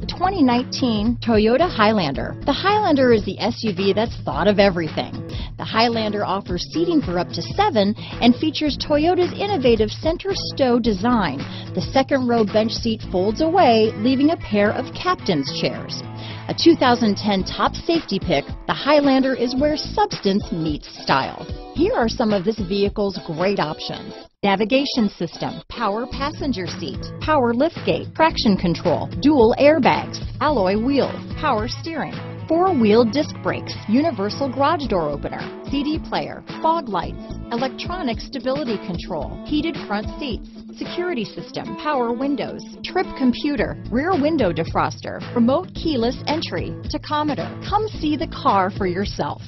The 2019 Toyota Highlander. The Highlander is the SUV that's thought of everything. The Highlander offers seating for up to seven and features Toyota's innovative center stow design. The second row bench seat folds away, leaving a pair of captain's chairs. A 2010 top safety pick, the Highlander is where substance meets style. Here are some of this vehicle's great options. Navigation system, power passenger seat, power liftgate, traction control, dual airbags, alloy wheels, power steering, four-wheel disc brakes, universal garage door opener, CD player, fog lights, electronic stability control, heated front seats, security system, power windows, trip computer, rear window defroster, remote keyless entry, tachometer. Come see the car for yourself.